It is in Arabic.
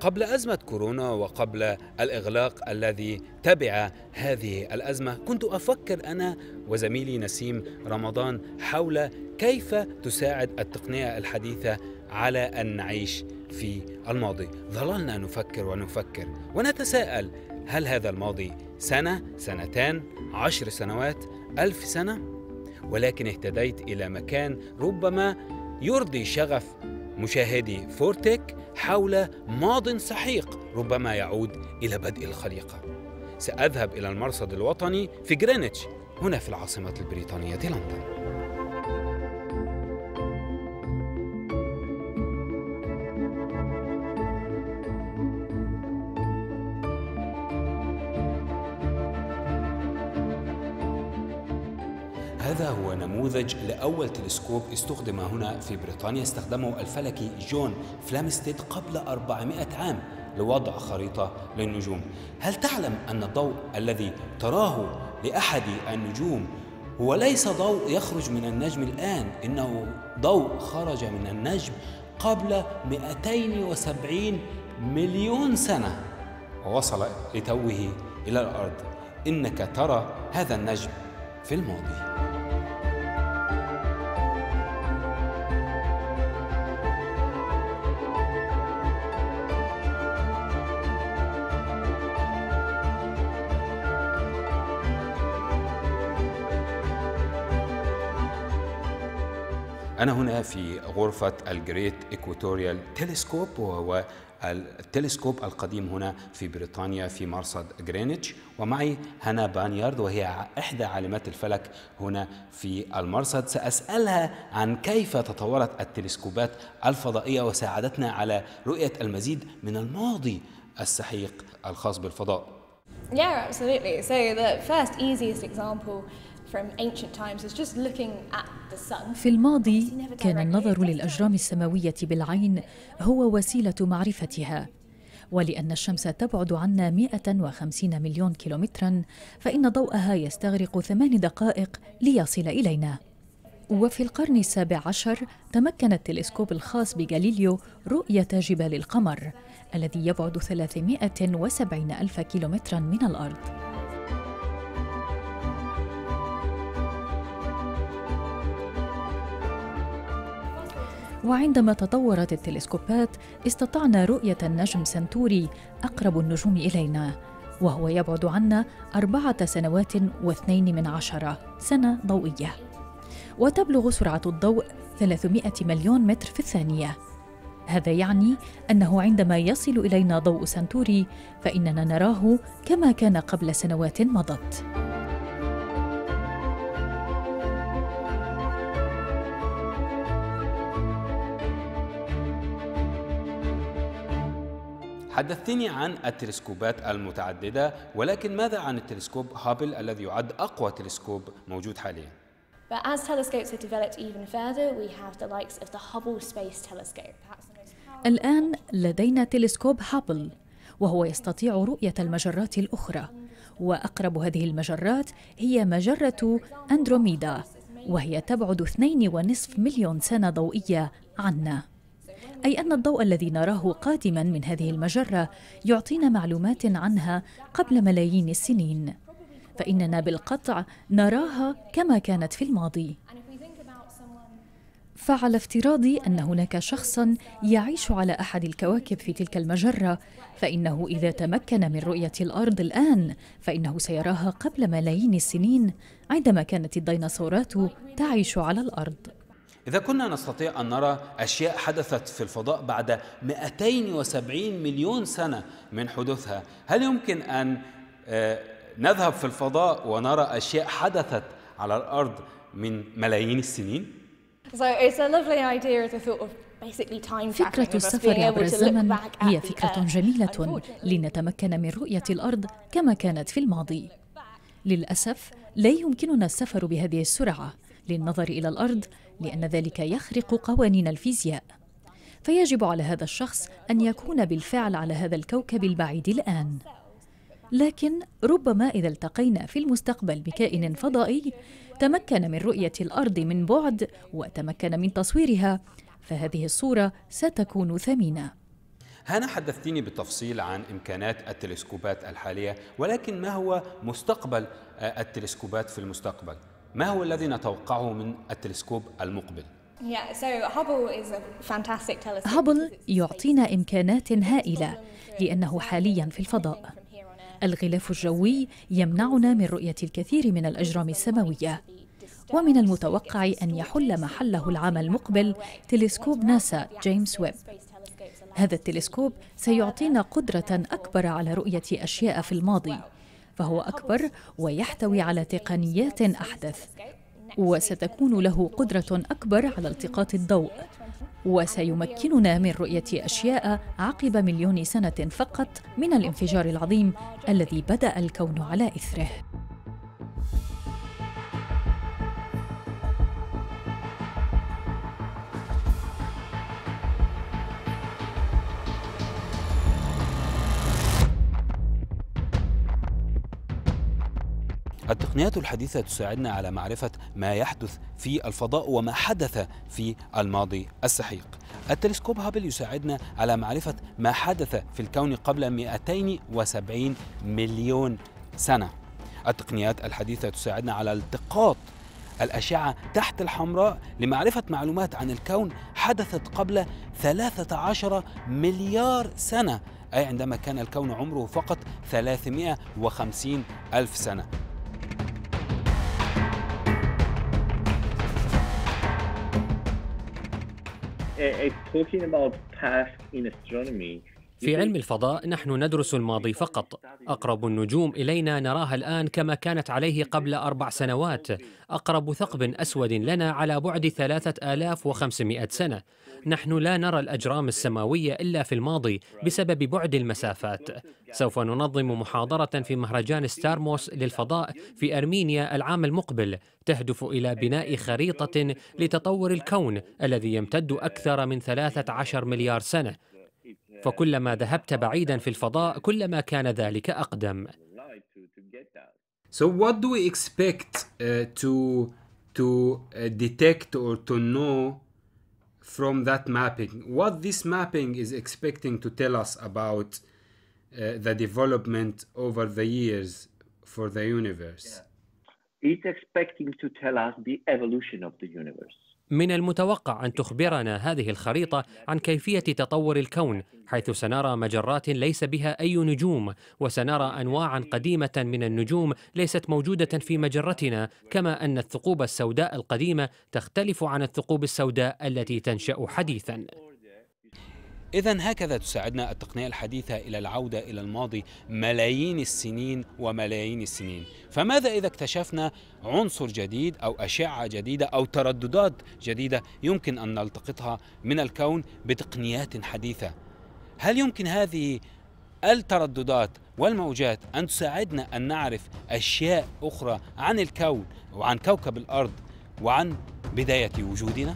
قبل أزمة كورونا وقبل الإغلاق الذي تبع هذه الأزمة كنت أفكر أنا وزميلي نسيم رمضان حول كيف تساعد التقنية الحديثة على أن نعيش في الماضي. ظللنا نفكر ونفكر ونتساءل هل هذا الماضي سنة سنتان عشر سنوات ألف سنة؟ ولكن اهتديت إلى مكان ربما يرضي شغف مشاهدي فورتك حول ماض سحيق ربما يعود إلى بدء الخليقة. سأذهب إلى المرصد الوطني في جرينتش هنا في العاصمة البريطانية لندن. هذا هو نموذج لأول تلسكوب استخدم هنا في بريطانيا استخدمه الفلكي جون فلامستيد قبل 400 عام لوضع خريطة للنجوم. هل تعلم أن الضوء الذي تراه لأحد النجوم هو ليس ضوء يخرج من النجم الآن إنه ضوء خرج من النجم قبل 270 مليون سنة؟ ووصل لتوه إلى الأرض. إنك ترى هذا النجم في الماضي. أنا هنا في غرفة ال Great Equatorial Telescope وهو التلسكوب القديم هنا في بريطانيا في مرصد جرينتش ومعي هنا بانيارد وهي إحدى عالمات الفلك هنا في المرصد سأسألها عن كيف تطورت التلسكوبات الفضائية وساعدتنا على رؤية المزيد من الماضي السحيق الخاص بالفضاء. Yeah, absolutely. So the first easiest example في الماضي كان النظر للأجرام السماوية بالعين هو وسيلة معرفتها. ولأن الشمس تبعد عنا 150 مليون كيلومترا فإن ضوءها يستغرق ثمان دقائق ليصل إلينا. وفي القرن السابع عشر تمكن التلسكوب الخاص بغاليليو رؤية جبال القمر الذي يبعد 370 ألف كيلومترا من الأرض. وعندما تطورت التلسكوبات استطعنا رؤية النجم سنتوري أقرب النجوم إلينا وهو يبعد عنا أربعة سنوات واثنين من عشرة سنة ضوئية. وتبلغ سرعة الضوء 300 مليون متر في الثانية. هذا يعني أنه عندما يصل إلينا ضوء سنتوري فإننا نراه كما كان قبل سنوات مضت. حدثتني عن التلسكوبات المتعددة ولكن ماذا عن التلسكوب هابل الذي يعد أقوى تلسكوب موجود حاليا؟ But as telescopes have developed even further, we have the likes of the Hubble Space Telescope. الآن لدينا تلسكوب هابل وهو يستطيع رؤية المجرات الأخرى وأقرب هذه المجرات هي مجرة أندروميدا وهي تبعد 2.5 مليون سنة ضوئية عنا أي أن الضوء الذي نراه قادما من هذه المجرة يعطينا معلومات عنها قبل ملايين السنين. فإننا بالقطع نراها كما كانت في الماضي. فعلى افتراض أن هناك شخصا يعيش على أحد الكواكب في تلك المجرة فإنه إذا تمكن من رؤية الأرض الآن فإنه سيراها قبل ملايين السنين عندما كانت الديناصورات تعيش على الأرض. إذا كنا نستطيع أن نرى أشياء حدثت في الفضاء بعد 270 مليون سنة من حدوثها هل يمكن أن آه، نذهب في الفضاء ونرى أشياء حدثت على الأرض من ملايين السنين؟ فكرة السفر عبر الزمن هي فكرة جميلة لنتمكن من رؤية الأرض كما كانت في الماضي. للأسف لا يمكننا السفر بهذه السرعة. للنظر إلى الأرض لأن ذلك يخرق قوانين الفيزياء. فيجب على هذا الشخص أن يكون بالفعل على هذا الكوكب البعيد الآن. لكن ربما إذا التقينا في المستقبل بكائن فضائي تمكن من رؤية الأرض من بعد وتمكن من تصويرها فهذه الصورة ستكون ثمينة. هنا حدثتيني بالتفصيل عن إمكانات التلسكوبات الحالية ولكن ما هو مستقبل آه، التلسكوبات في المستقبل؟ ما هو الذي نتوقعه من التلسكوب المقبل؟ هابل يعطينا إمكانات هائلة لأنه حاليا في الفضاء. الغلاف الجوي يمنعنا من رؤية الكثير من الأجرام السماوية. ومن المتوقع أن يحل محله العام المقبل تلسكوب ناسا جيمس ويب. هذا التلسكوب سيعطينا قدرة أكبر على رؤية أشياء في الماضي. فهو أكبر ويحتوي على تقنيات أحدث. وستكون له قدرة أكبر على التقاط الضوء. وسيمكننا من رؤية أشياء عقب مليون سنة فقط من الانفجار العظيم الذي بدأ الكون على إثره. التقنيات الحديثة تساعدنا على معرفة ما يحدث في الفضاء وما حدث في الماضي السحيق. التلسكوب هابل يساعدنا على معرفة ما حدث في الكون قبل 270 مليون سنة. التقنيات الحديثة تساعدنا على التقاط الأشعة تحت الحمراء لمعرفة معلومات عن الكون حدثت قبل 13 مليار سنة أي عندما كان الكون عمره فقط 350 ألف سنة. Talking about past in astronomy في علم الفضاء نحن ندرس الماضي فقط. أقرب النجوم إلينا نراها الآن كما كانت عليه قبل أربع سنوات. أقرب ثقب أسود لنا على بعد ثلاثة آلاف وخمسمائة سنة. نحن لا نرى الأجرام السماوية إلا في الماضي بسبب بعد المسافات. سوف ننظم محاضرة في مهرجان ستارموس للفضاء في أرمينيا العام المقبل. تهدف إلى بناء خريطة لتطور الكون الذي يمتد أكثر من 13 مليار سنة. فكلما ذهبت بعيدا في الفضاء كلما كان ذلك أقدم So what do we expect uh, to to uh, detect or to know from that mapping? What this mapping is expecting to tell us about uh, the development over the years for the universe? Yeah. It's expecting to tell us the evolution of the universe. من المتوقع أن تخبرنا هذه الخريطة عن كيفية تطور الكون حيث سنرى مجرات ليس بها أي نجوم وسنرى أنواعا قديمة من النجوم ليست موجودة في مجرتنا كما أن الثقوب السوداء القديمة تختلف عن الثقوب السوداء التي تنشأ حديثا. إذا هكذا تساعدنا التقنية الحديثة إلى العودة إلى الماضي ملايين السنين وملايين السنين فماذا إذا اكتشفنا عنصر جديد أو أشعة جديدة أو ترددات جديدة يمكن أن نلتقطها من الكون بتقنيات حديثة هل يمكن هذه الترددات والموجات أن تساعدنا أن نعرف أشياء أخرى عن الكون وعن كوكب الأرض وعن بداية وجودنا؟